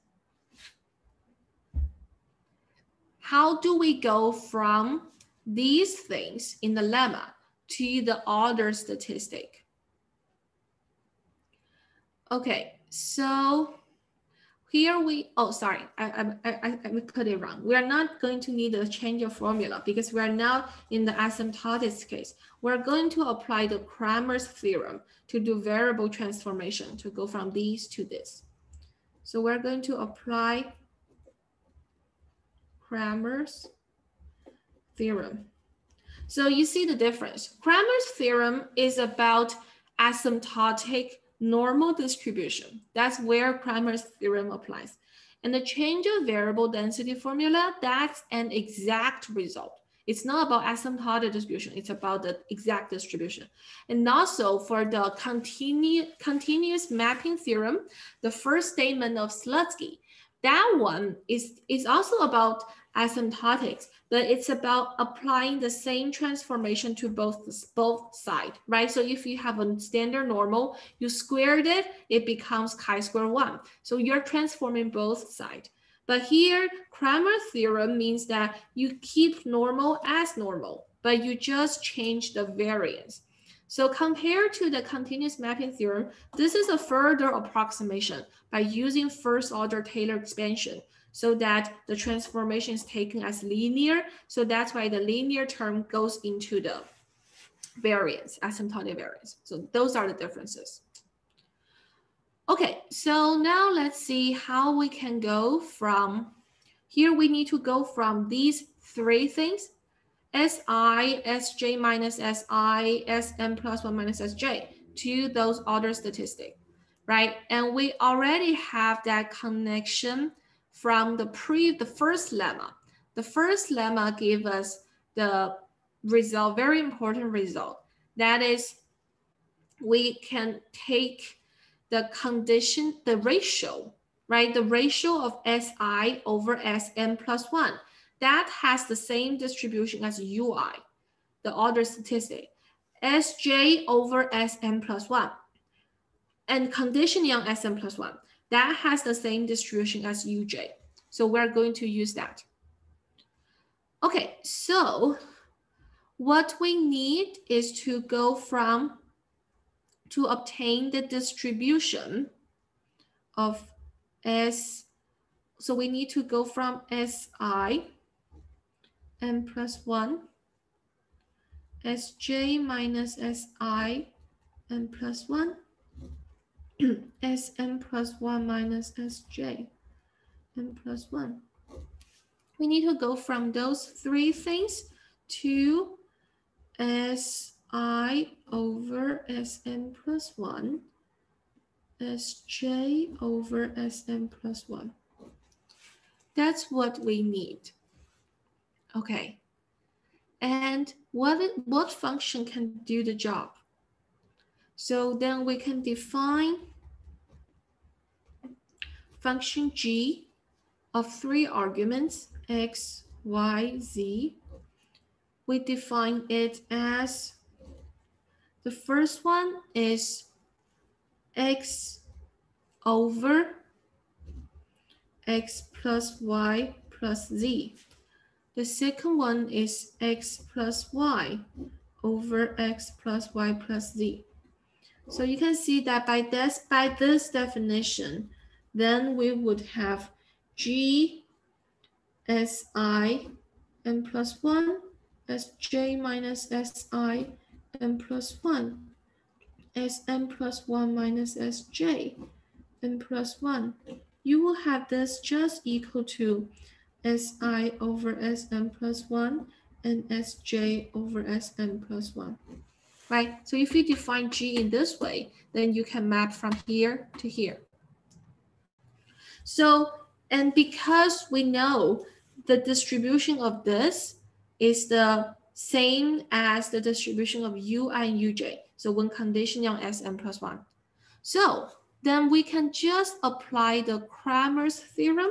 how do we go from these things in the lemma to the order statistic? Okay, so here we, oh, sorry, I, I, I, I put it wrong. We are not going to need a change of formula because we are now in the asymptotic case. We're going to apply the Cramer's theorem to do variable transformation to go from these to this. So we're going to apply Cramer's theorem. So you see the difference. Cramer's theorem is about asymptotic normal distribution. That's where Cramer's theorem applies. And the change of variable density formula, that's an exact result. It's not about asymptotic distribution, it's about the exact distribution. And also for the continu continuous mapping theorem, the first statement of Slutsky, that one is, is also about asymptotics, but it's about applying the same transformation to both both side, right? So if you have a standard normal, you squared it, it becomes chi-square one. So you're transforming both side. But here, Cramer's theorem means that you keep normal as normal, but you just change the variance. So compared to the continuous mapping theorem, this is a further approximation by using first order Taylor expansion so that the transformation is taken as linear. So that's why the linear term goes into the variance, asymptotic variance. So those are the differences. Okay, so now let's see how we can go from, here we need to go from these three things, Si, Sj minus Si, Sn plus 1 minus Sj, to those order statistic, right? And we already have that connection from the pre the first lemma. The first lemma gave us the result, very important result. That is, we can take the condition, the ratio, right? The ratio of Si over Sn plus one. That has the same distribution as Ui, the order statistic. Sj over Sn plus one. And conditioning on Sn plus one, that has the same distribution as Uj. So we're going to use that. Okay, so what we need is to go from, to obtain the distribution of S, so we need to go from Si, n plus 1, Sj minus Si, n plus 1, Sn plus 1 minus Sj, n plus 1 we need to go from those three things to Si over Sn plus 1, Sj over Sn plus 1. That's what we need. Okay. And what, what function can do the job? So then we can define function g of three arguments x, y, z, we define it as the first one is x over x plus y plus z. The second one is x plus y over x plus y plus z. So you can see that by this, by this definition, then we would have g Si n plus 1 Sj minus Si n plus 1 Sn plus 1 minus Sj n plus 1. You will have this just equal to Si over Sn plus 1 and Sj over Sn plus 1. Right, so if you define G in this way, then you can map from here to here. So, and because we know the distribution of this is the same as the distribution of ui and uj. So when conditioning on Sn plus 1. So then we can just apply the Cramer's theorem.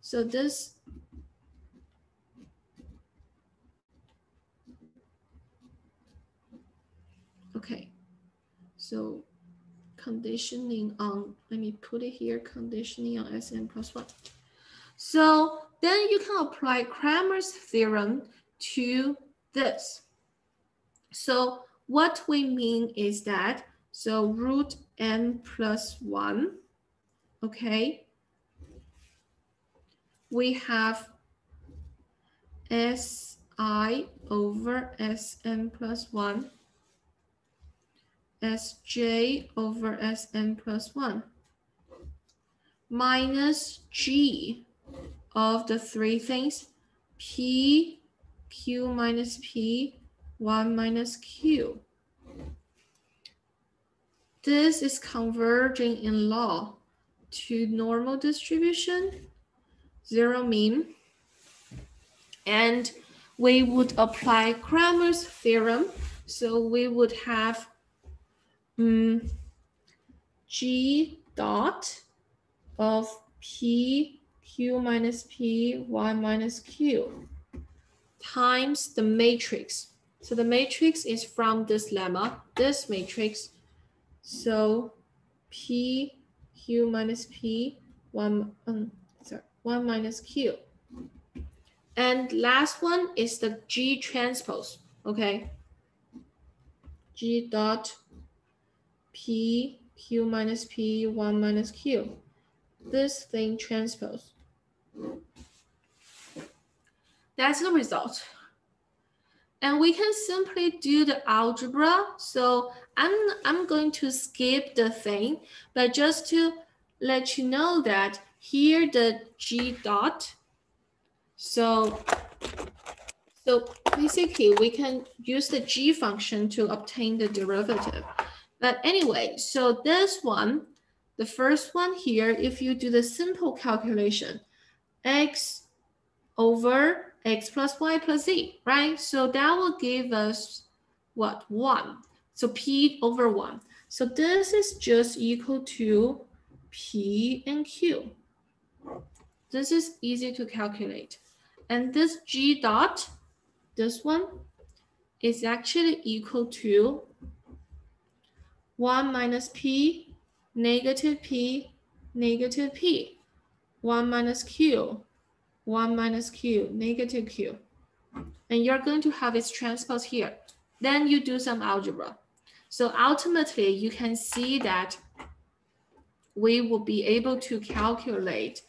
So this Okay, so conditioning on, let me put it here, conditioning on Sn plus 1. So then you can apply Cramer's theorem to this. So what we mean is that, so root n plus 1, okay, we have si over sn plus 1 sj over sn plus 1 minus g of the three things, P, Q minus P, 1 minus Q. This is converging in law to normal distribution, zero mean. And we would apply Cramer's theorem. So we would have um, G dot of P q minus p, y minus q times the matrix. So the matrix is from this lemma, this matrix. So p, q minus p, 1, um, sorry, 1 minus q. And last one is the G transpose, okay? G dot P, Q minus P, 1 minus Q. This thing transpose. That's the result. And we can simply do the algebra. So I'm, I'm going to skip the thing, but just to let you know that here the G dot. So, so basically we can use the G function to obtain the derivative. But anyway, so this one, the first one here, if you do the simple calculation, x over x plus y plus z, right? So that will give us what? 1. So p over 1. So this is just equal to p and q. This is easy to calculate. And this g dot, this one, is actually equal to 1 minus p, negative p, negative p. 1 minus q, 1 minus q, negative q. And you're going to have its transpose here. Then you do some algebra. So ultimately, you can see that we will be able to calculate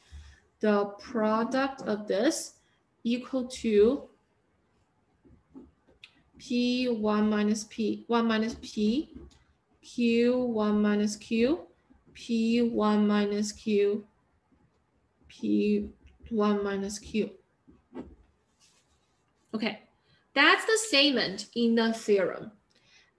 the product of this equal to P1 minus P, 1 minus P, Q1 minus Q, P1 minus Q, P1 minus Q. Okay, that's the statement in the theorem.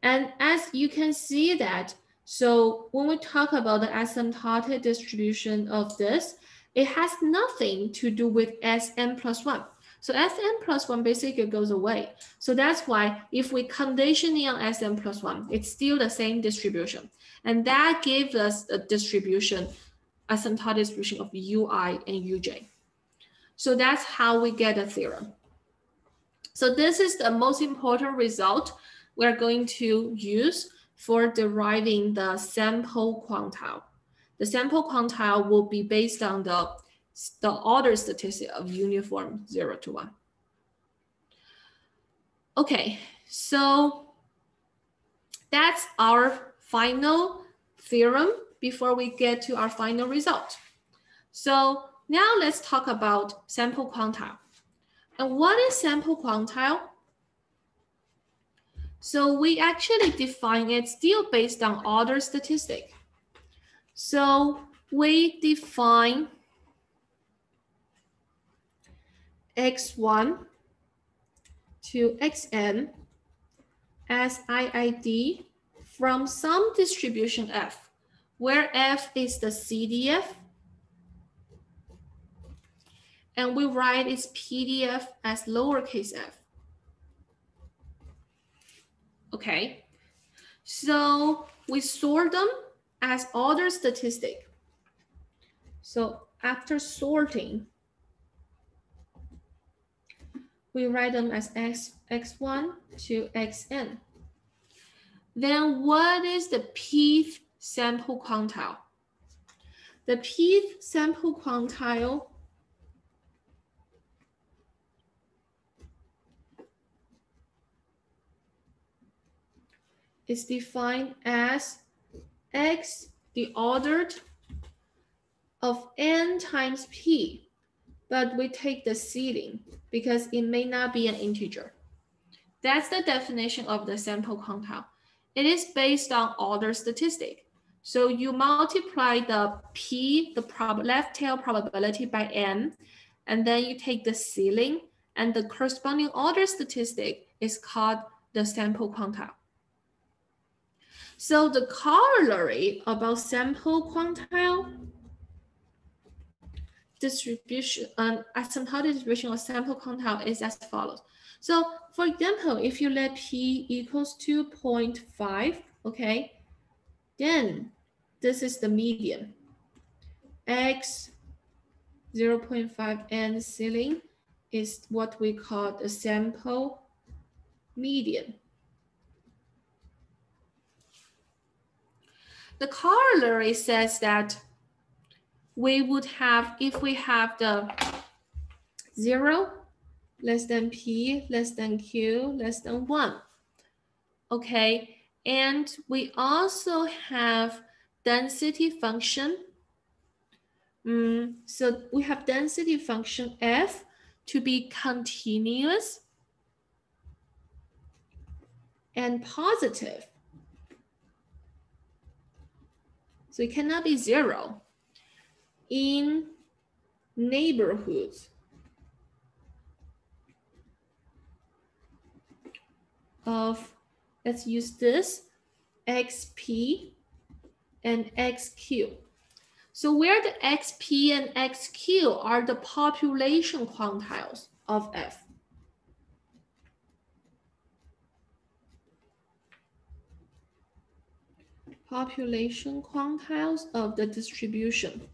And as you can see that, so when we talk about the asymptotic distribution of this, it has nothing to do with Sn plus one. So Sn plus one basically goes away. So that's why if we condition on Sn plus one, it's still the same distribution. And that gives us a distribution, asymptotic distribution of Ui and Uj. So that's how we get a theorem. So this is the most important result we're going to use for deriving the sample quantile. The sample quantile will be based on the, the order statistic of uniform 0 to 1. Okay, so that's our final theorem before we get to our final result. So now let's talk about sample quantile. And what is sample quantile? So we actually define it still based on order statistic. So we define x1 to xn as IID from some distribution f, where f is the CDF, and we write its PDF as lowercase f. Okay, so we sort them as order statistic. So after sorting, we write them as x, x1 to xn. Then what is the pth sample quantile? The pth sample quantile is defined as x the ordered of n times p, but we take the ceiling because it may not be an integer. That's the definition of the sample quantile. It is based on order statistic. So you multiply the p, the left tail probability by n, and then you take the ceiling and the corresponding order statistic is called the sample quantile. So the corollary about sample quantile distribution, um, asymptotic distribution of sample quantile is as follows. So for example, if you let p equals 2.5, okay, then this is the median. X 0.5 and ceiling is what we call the sample median. The corollary says that we would have, if we have the zero, less than P, less than Q, less than one. Okay, and we also have density function. Mm, so we have density function F to be continuous and positive. So it cannot be zero. In neighborhoods of, let's use this, XP and XQ. So where the XP and XQ are the population quantiles of F. Population quantiles of the distribution.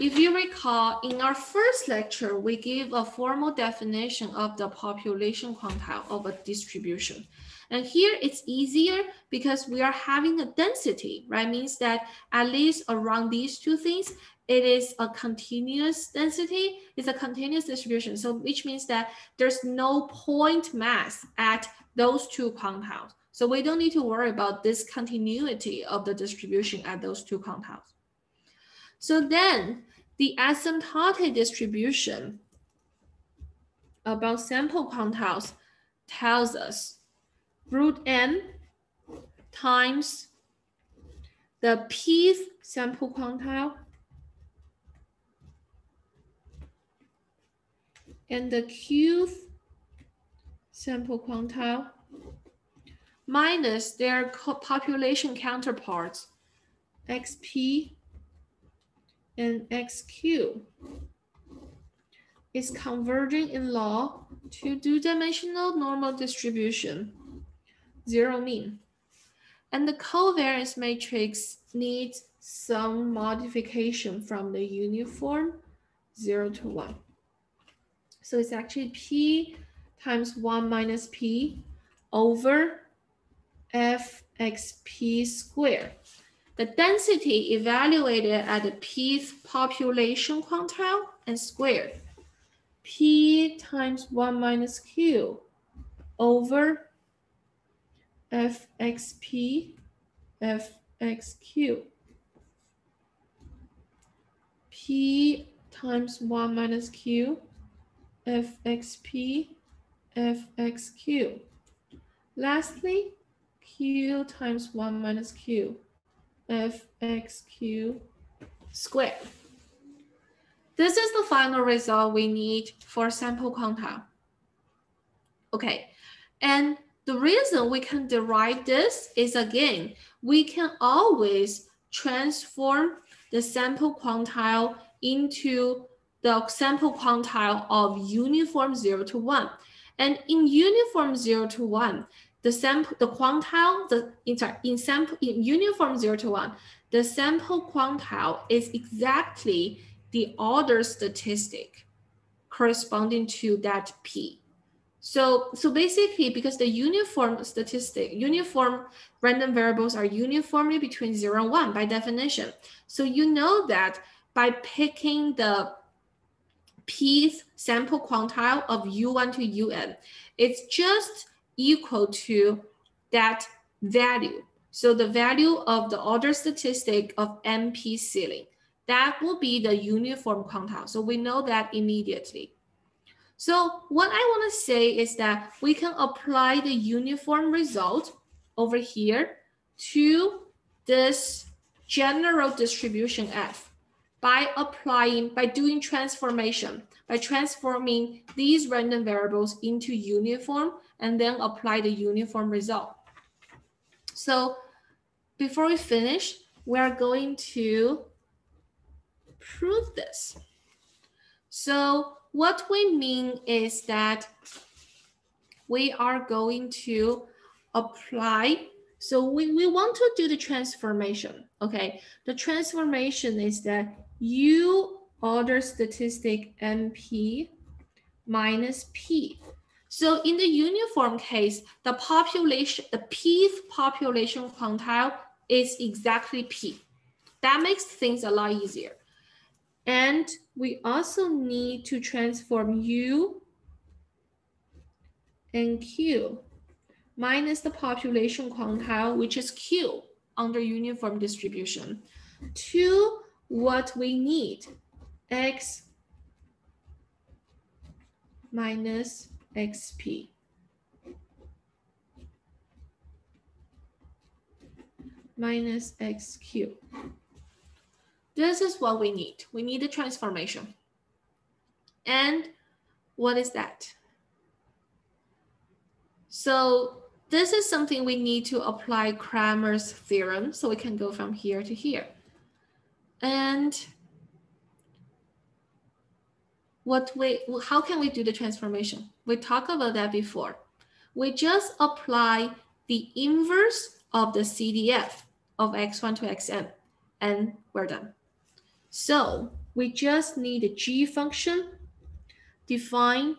If you recall, in our first lecture, we gave a formal definition of the population quantile of a distribution. And here it's easier because we are having a density, right? Means that at least around these two things, it is a continuous density, it's a continuous distribution. So which means that there's no point mass at those two quantiles. So we don't need to worry about this continuity of the distribution at those two quantiles. So then the asymptotic distribution about sample quantiles tells us root n times the pth sample quantile and the qth sample quantile minus their population counterparts xp and xq is converging in law to two-dimensional normal distribution, zero mean. And the covariance matrix needs some modification from the uniform zero to one. So it's actually P times one minus P over FXP squared. The density evaluated at the pth population quantile and squared. P times 1 minus Q over FXP FXQ. P times 1 minus Q FXP FXQ. Lastly, Q times 1 minus Q fxq squared. This is the final result we need for sample quantile. Okay, and the reason we can derive this is again, we can always transform the sample quantile into the sample quantile of uniform 0 to 1. And in uniform 0 to 1, the sample, the quantile, the in, sorry, in sample in uniform zero to one, the sample quantile is exactly the order statistic corresponding to that p. So, so basically, because the uniform statistic, uniform random variables are uniformly between zero and one by definition. So you know that by picking the p sample quantile of u1 to un, it's just equal to that value. So the value of the order statistic of MP ceiling, that will be the uniform quantile. So we know that immediately. So what I want to say is that we can apply the uniform result over here to this general distribution F by applying, by doing transformation, by transforming these random variables into uniform and then apply the uniform result. So before we finish, we are going to prove this. So what we mean is that we are going to apply. So we, we want to do the transformation. Okay. The transformation is that U order statistic NP minus P so in the uniform case, the population, the pth population quantile is exactly p. That makes things a lot easier. And we also need to transform u and q minus the population quantile, which is q under uniform distribution, to what we need, x minus xp. minus xq. This is what we need. We need a transformation. And what is that? So this is something we need to apply Cramer's theorem. So we can go from here to here. And what we, how can we do the transformation? We talked about that before. We just apply the inverse of the CDF of x1 to xn, and we're done. So we just need a g function, define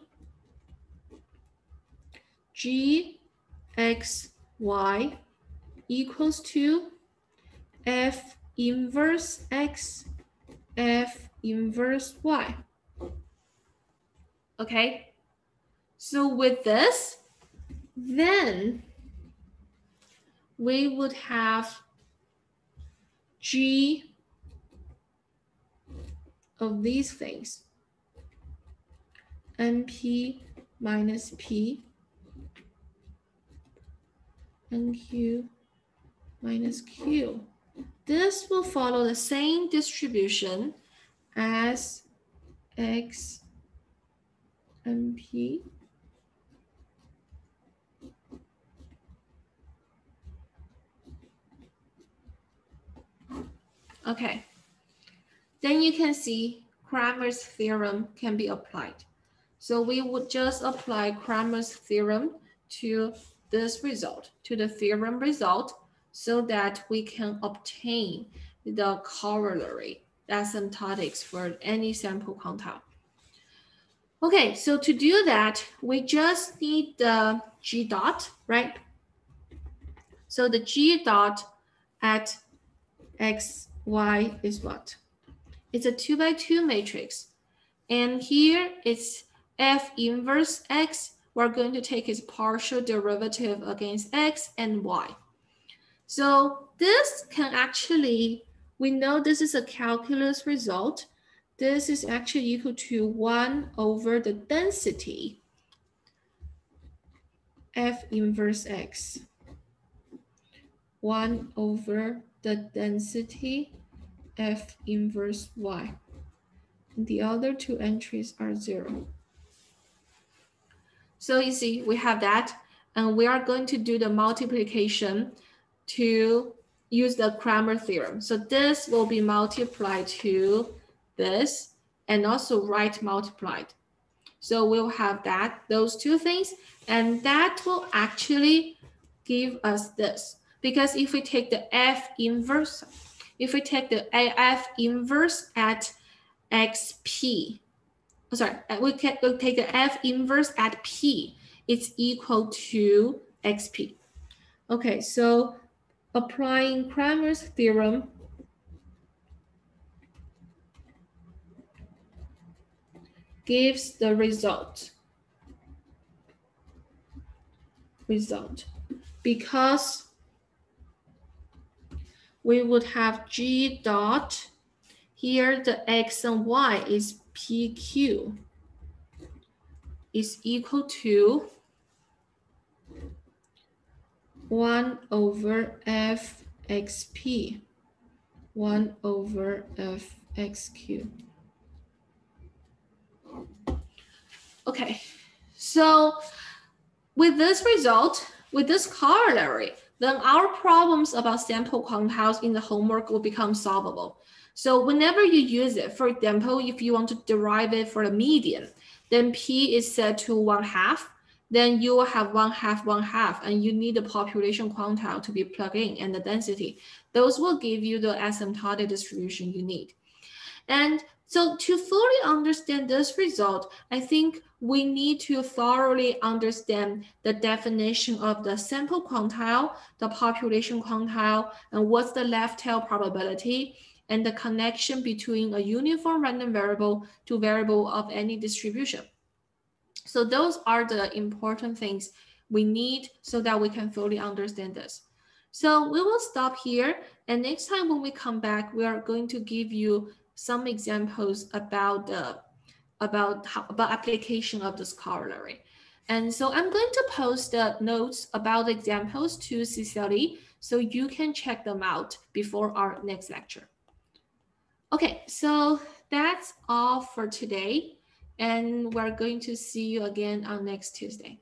g x y equals to f inverse x f inverse y. Okay, so with this, then we would have G of these things. NP minus P NQ minus Q. This will follow the same distribution as X Okay. Then you can see Cramer's theorem can be applied. So we would just apply Cramer's theorem to this result, to the theorem result, so that we can obtain the corollary asymptotics for any sample quantile. Okay, so to do that, we just need the G dot, right? So the G dot at X Y is what? It's a two by two matrix. And here it's F inverse X. We're going to take its partial derivative against X and Y. So this can actually, we know this is a calculus result. This is actually equal to one over the density F inverse X. One over the density F inverse Y. The other two entries are zero. So you see, we have that, and we are going to do the multiplication to use the Cramer theorem. So this will be multiplied to this and also right multiplied. So we'll have that, those two things, and that will actually give us this. Because if we take the F inverse if we take the AF inverse at XP, oh, sorry, uh, we can we'll take the F inverse at P, it's equal to XP. Okay, so applying Cramer's theorem, gives the result. Result. Because we would have G dot, here the X and Y is PQ, is equal to 1 over fxp, 1 over fxq. Okay, so with this result, with this corollary, then our problems about sample quantiles in the homework will become solvable. So whenever you use it, for example, if you want to derive it for the median, then P is set to one half, then you will have one half, one half, and you need the population quantile to be plugged in and the density. Those will give you the asymptotic distribution you need. And so to fully understand this result, I think we need to thoroughly understand the definition of the sample quantile, the population quantile, and what's the left tail probability, and the connection between a uniform random variable to variable of any distribution. So those are the important things we need so that we can fully understand this. So we will stop here. And next time when we come back, we are going to give you some examples about the about how, about application of this corollary. And so I'm going to post the notes about the examples to CCLE so you can check them out before our next lecture. Okay, so that's all for today. And we're going to see you again on next Tuesday.